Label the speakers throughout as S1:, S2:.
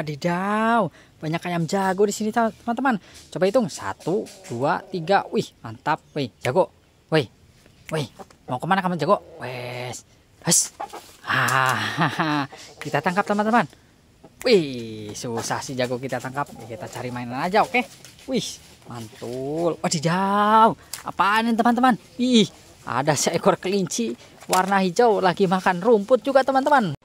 S1: Wadidaw, banyak ayam jago di sini teman-teman. Coba hitung satu, dua, tiga. Wih, mantap. Wih, jago. Wih, wih, mau ke mana kamu jago? Wes, Hes. Ah, kita tangkap teman-teman. Wih, susah sih jago kita tangkap. Kita cari mainan aja, oke? Wih, mantul. Wadidaw, apaan ini teman-teman? Ih, ada seekor kelinci warna hijau lagi makan rumput juga teman-teman.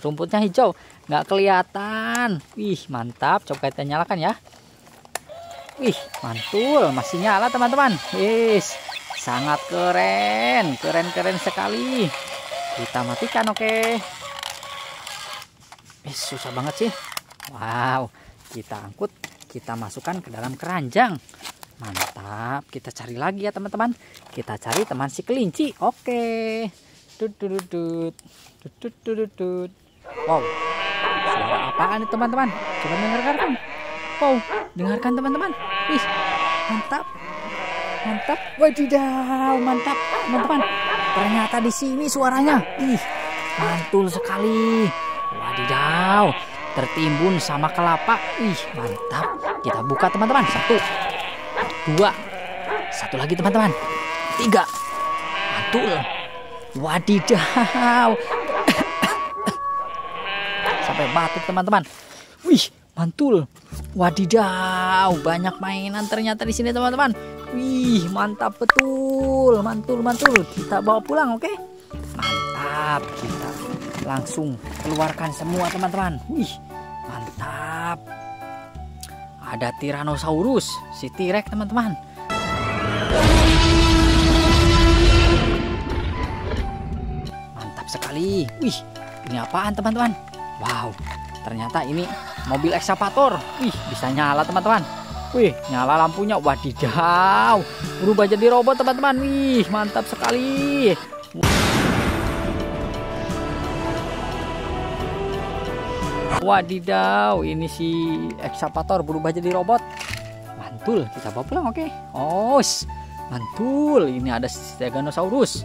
S1: Rumputnya hijau. Nggak kelihatan. Wih mantap. Coba kita nyalakan ya. Wih mantul. Masih nyala teman-teman. Wis sangat keren. Keren-keren sekali. Kita matikan oke. Okay. eh susah banget sih. Wow. Kita angkut kita masukkan ke dalam keranjang. Mantap. Kita cari lagi ya teman-teman. Kita cari teman si kelinci. Oke. Okay. dut. Dut dut dut dut dut Wow, suara apaan nih teman-teman? Coba dengarkan. Wow, dengarkan teman-teman. Wih, mantap. Mantap. Wadidaw, mantap. Teman-teman, ternyata di sini suaranya. Ih, mantul sekali. Wadidaw, tertimbun sama kelapa. Ih, mantap. Kita buka teman-teman. Satu, dua, satu lagi teman-teman. Tiga, mantul. Wadidaw, sampai batuk teman-teman. Wih, mantul. Wadidaw, banyak mainan ternyata di sini teman-teman. Wih, mantap betul. Mantul, mantul. Kita bawa pulang, oke? Okay? Mantap. Kita langsung keluarkan semua teman-teman. Wih, mantap. Ada Tyrannosaurus, si T-Rex teman-teman. Mantap sekali. Wih, ini apaan teman-teman? Wow, ternyata ini mobil ekskavator. Wih, bisa nyala teman-teman. Wih, nyala lampunya. Wadidaw, berubah jadi robot teman-teman. Wih, mantap sekali. Wadidaw, ini si ekskavator berubah jadi robot. Mantul, kita bawa pulang, oke? Okay? Oh, mantul. Ini ada Stegosaurus.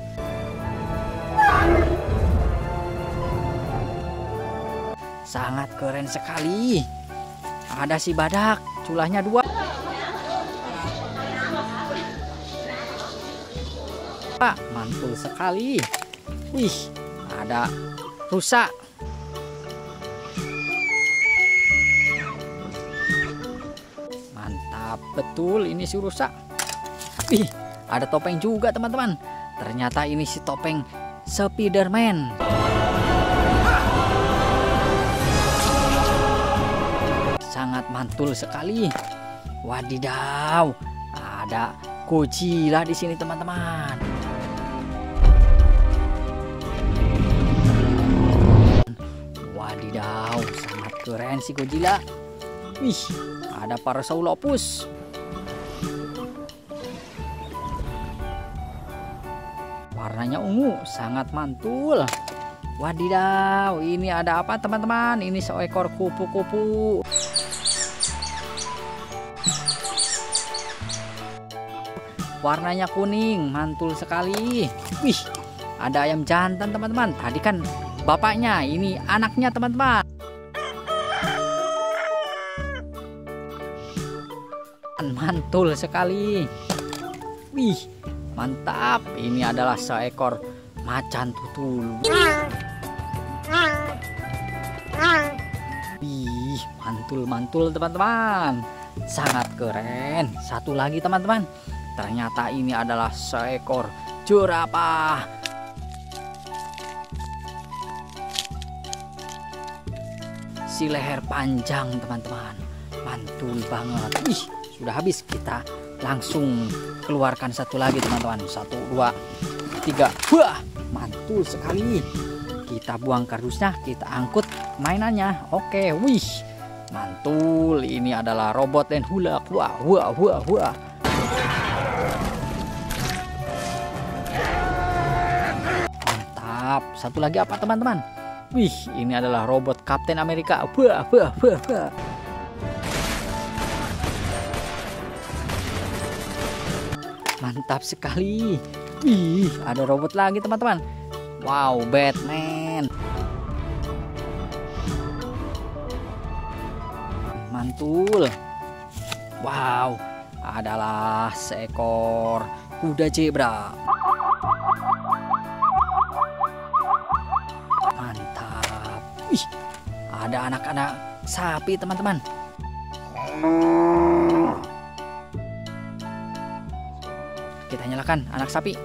S1: Sangat keren sekali. Ada si badak, culahnya dua. Pak, mantul sekali. Wih, ada rusa. Mantap betul ini si rusa. Wih, ada topeng juga teman-teman. Ternyata ini si topeng Spiderman. Sangat mantul sekali. Wadidaw, ada Godzilla di sini teman-teman. Wadidaw, sangat keren si Godzilla. Wih, ada Parasaurolophus. Warnanya ungu, sangat mantul. Wadidaw, ini ada apa teman-teman? Ini seekor kupu-kupu. Warnanya kuning mantul sekali. Wih ada ayam jantan teman-teman. Tadi kan bapaknya ini anaknya teman-teman. Mantul sekali. Wih mantap. Ini adalah seekor macan tutul. Wih mantul mantul teman-teman. Sangat keren. Satu lagi teman-teman Ternyata ini adalah seekor jerapah. Si leher panjang teman-teman. Mantul banget. Ih, sudah habis kita langsung keluarkan satu lagi teman-teman. Satu, dua, tiga. Wah, mantul sekali. Kita buang kardusnya, kita angkut mainannya. Oke, wih. Mantul, ini adalah robot dan hula. Wah, wah, wah, wah. Mantap. Satu lagi apa teman-teman? Wih, ini adalah robot Kapten Amerika. Wah, wah, wah, wah. Mantap sekali. Wih, ada robot lagi teman-teman. Wow, Batman. Mantul. Wow, adalah seekor kuda zebra. Wih, ada anak-anak sapi, teman-teman. Kita nyalakan anak sapi.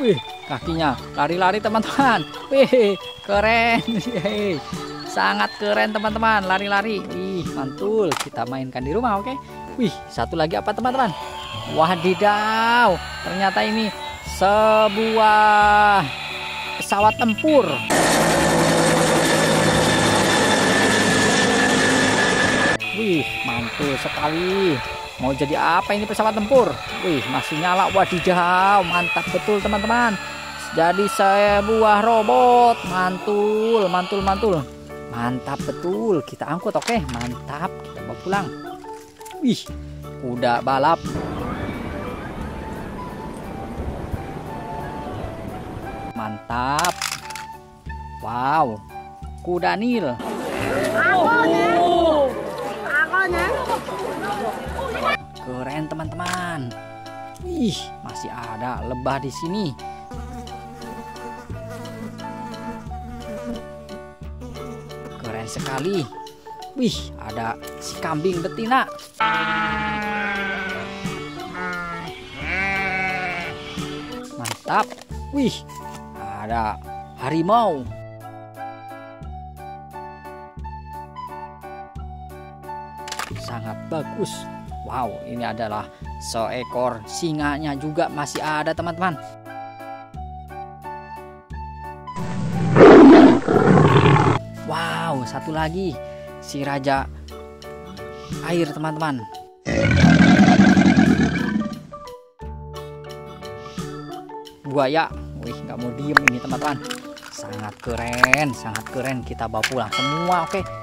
S1: Wih, kakinya lari-lari teman-teman. Wih, keren. Sangat keren teman-teman. Lari-lari. Wih, mantul. Kita mainkan di rumah, oke? Wih, satu lagi apa teman-teman? Wadidaw, ternyata ini sebuah pesawat tempur. Wih, mantul sekali. Mau jadi apa ini pesawat tempur? Wih, masih nyala. Wadidaw, mantap betul teman-teman. Jadi sebuah robot. Mantul, mantul, mantul. Mantap betul. Kita angkut, oke? Mantap. Kita bawa pulang. Wih, kuda balap. Mantap. Wow, kuda Nil. Keren teman-teman. Wih, masih ada lebah di sini. Keren sekali. Wih, ada si kambing betina. Mantap. Wih, ada harimau. Sangat bagus. Wow, ini adalah seekor singanya juga masih ada teman-teman. Wow, satu lagi si raja air teman-teman. Buaya, wih nggak mau diem ini teman-teman. Sangat keren, sangat keren. Kita bawa pulang semua, oke.